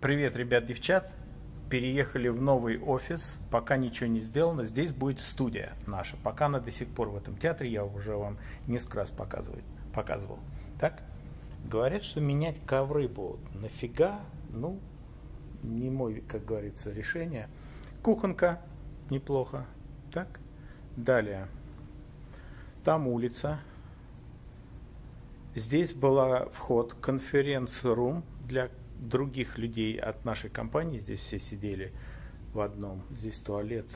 Привет, ребят, девчат. Переехали в новый офис. Пока ничего не сделано. Здесь будет студия наша. Пока она до сих пор в этом театре. Я уже вам несколько раз показывал. Так? Говорят, что менять ковры будут. Нафига? Ну, не мой, как говорится, решение. Кухонка. Неплохо. Так? Далее. Там улица. Здесь была вход конференц-рум для других людей от нашей компании. Здесь все сидели в одном. Здесь туалет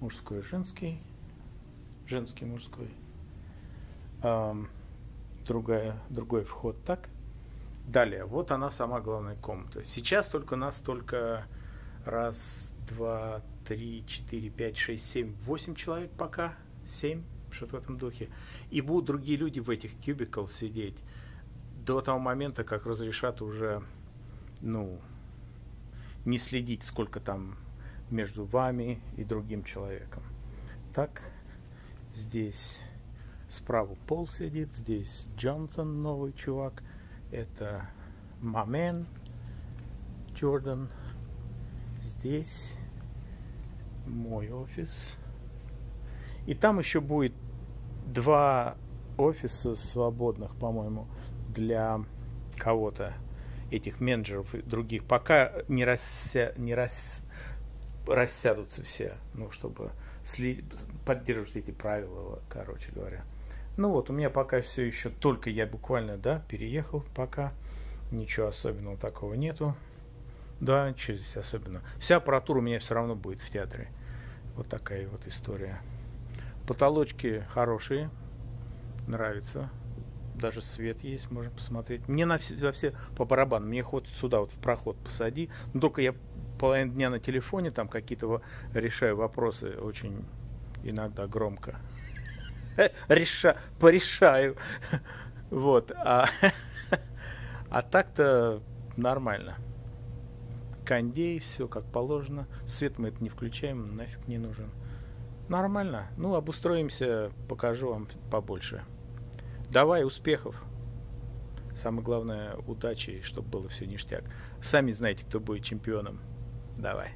мужской, женский, женский, мужской. Другая, другой вход так. Далее, вот она сама главная комната. Сейчас только нас только раз, два, три, четыре, пять, шесть, семь, восемь человек пока. Семь, что-то в этом духе. И будут другие люди в этих кубиках сидеть до того момента, как разрешат уже, ну, не следить, сколько там между вами и другим человеком. Так, здесь справа Пол сидит, здесь Джонатан, новый чувак, это Мамен, Джордан, здесь мой офис. И там еще будет два офиса свободных, по-моему для кого-то, этих менеджеров и других, пока не, расся, не рас, рассядутся все, ну, чтобы поддерживать эти правила, короче говоря. Ну вот, у меня пока все еще только я буквально, да, переехал пока. Ничего особенного такого нету. Да, что здесь особенно. Вся аппаратура у меня все равно будет в театре. Вот такая вот история. Потолочки хорошие. Нравится даже свет есть, можно посмотреть. Мне на все, все по барабану, мне хоть сюда вот в проход посади. Но только я половину дня на телефоне там какие-то решаю вопросы очень иногда громко. Реша, порешаю. Вот. А, а так-то нормально. Кондей, все как положено. Свет мы это не включаем, нафиг не нужен. Нормально. Ну, обустроимся, покажу вам побольше. Давай, успехов. Самое главное, удачи, чтобы было все ништяк. Сами знаете, кто будет чемпионом. Давай.